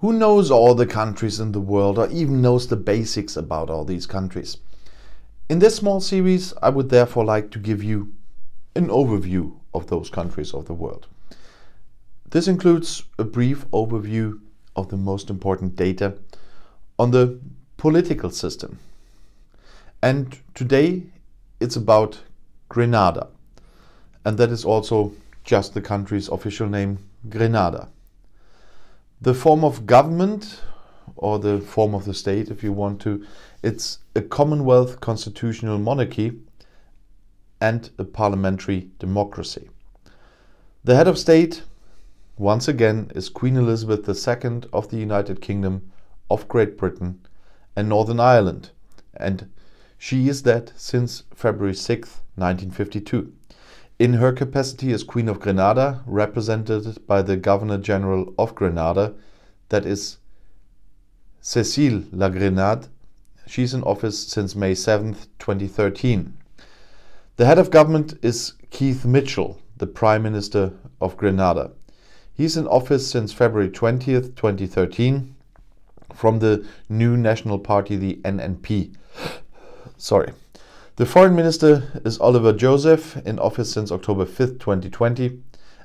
Who knows all the countries in the world or even knows the basics about all these countries? In this small series, I would therefore like to give you an overview of those countries of the world. This includes a brief overview of the most important data on the political system. And today it's about Grenada. And that is also just the country's official name, Grenada. The form of government, or the form of the state if you want to, it's a Commonwealth constitutional monarchy and a parliamentary democracy. The head of state, once again, is Queen Elizabeth II of the United Kingdom of Great Britain and Northern Ireland, and she is that since February 6, 1952. In her capacity as Queen of Grenada, represented by the Governor General of Grenada, that is Cécile La Grenade, she's in office since May 7, 2013. The head of government is Keith Mitchell, the Prime Minister of Grenada. He's in office since February 20th, 2013, from the new national party, the NNP. Sorry. The foreign minister is Oliver Joseph, in office since October 5th, 2020,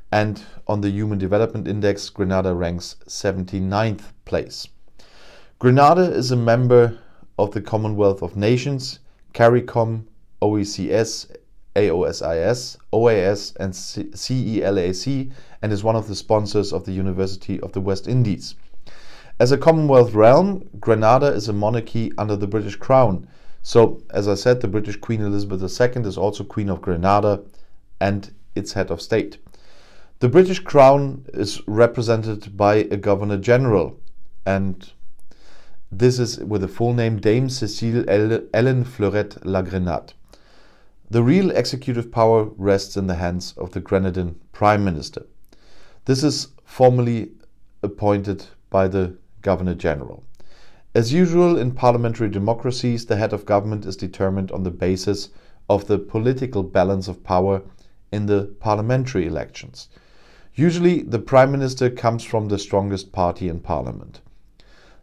and on the Human Development Index, Grenada ranks 79th place. Grenada is a member of the Commonwealth of Nations, CARICOM, OECS, AOSIS, OAS, and CELAC, and is one of the sponsors of the University of the West Indies. As a Commonwealth realm, Grenada is a monarchy under the British Crown so, as I said, the British Queen Elizabeth II is also Queen of Grenada and its head of state. The British Crown is represented by a Governor General, and this is with the full name Dame Cécile Ellen Fleurette La Grenade. The real executive power rests in the hands of the Grenadian Prime Minister. This is formally appointed by the Governor General. As usual in parliamentary democracies, the head of government is determined on the basis of the political balance of power in the parliamentary elections. Usually, the prime minister comes from the strongest party in parliament.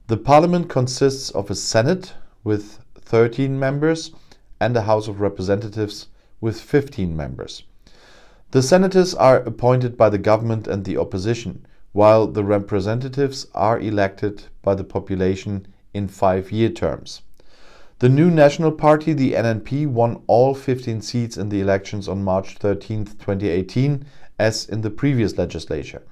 The parliament consists of a senate with 13 members and a House of Representatives with 15 members. The senators are appointed by the government and the opposition, while the representatives are elected by the population in five year terms. The new National Party, the NNP, won all 15 seats in the elections on March 13, 2018, as in the previous legislature.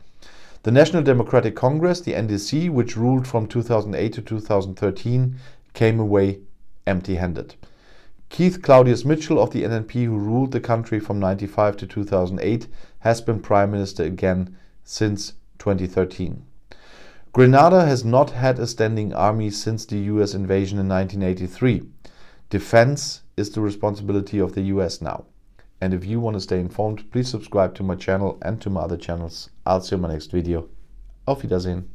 The National Democratic Congress, the NDC, which ruled from 2008 to 2013, came away empty handed. Keith Claudius Mitchell of the NNP, who ruled the country from 1995 to 2008, has been Prime Minister again since 2013. Grenada has not had a standing army since the US invasion in 1983. Defense is the responsibility of the US now. And if you want to stay informed, please subscribe to my channel and to my other channels. I'll see you in my next video. Auf Wiedersehen.